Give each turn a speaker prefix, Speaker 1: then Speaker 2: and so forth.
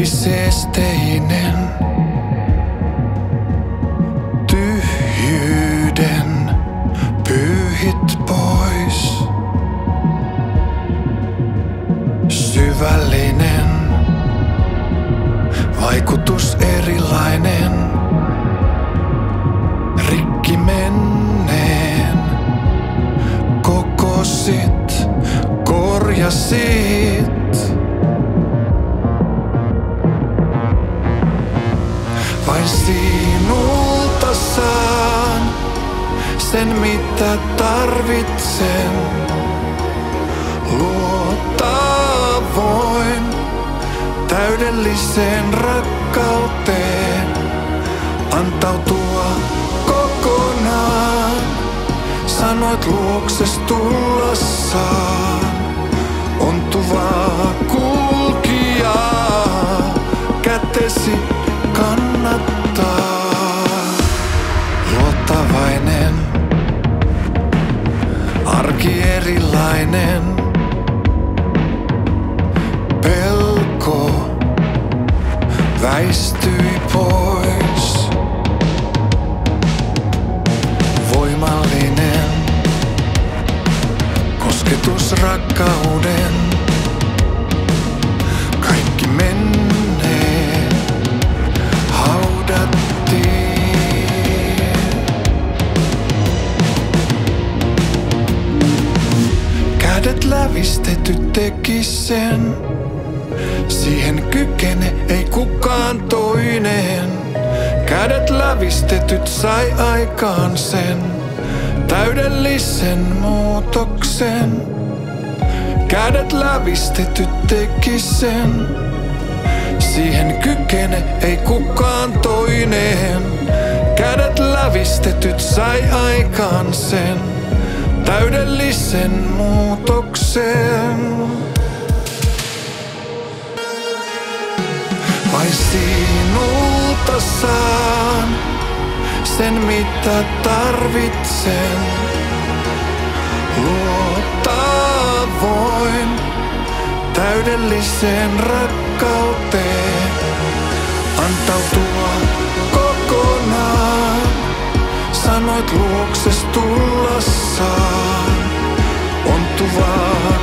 Speaker 1: ihmisesteinen. Tyhjyyden pyyhit pois. Syvällinen vaikutus erilainen. Rikki menneen kokosit, korjasit. Sinulta saan sen mitä tarvitsen. Luottaa voin täydelliseen rakkauteen. Antautua kokonaan. Sanoit luokses tulla saan. Sen. Siihen kykene ei kukaan toinen. Kädet lävistetyt sai aikaan sen. Täydellisen muutoksen. Kädet lävistetyt teki sen. Siihen kykene ei kukaan toinen. Kädet lävistetyt sai aikaan sen. Täydellisen muutoksen. Vain sinulta saan sen mitä tarvitsen. Luottaa voin täydelliseen rakkauteen. Antautua kokonaan. Sanoit luokses tulla saan. Ontuvaa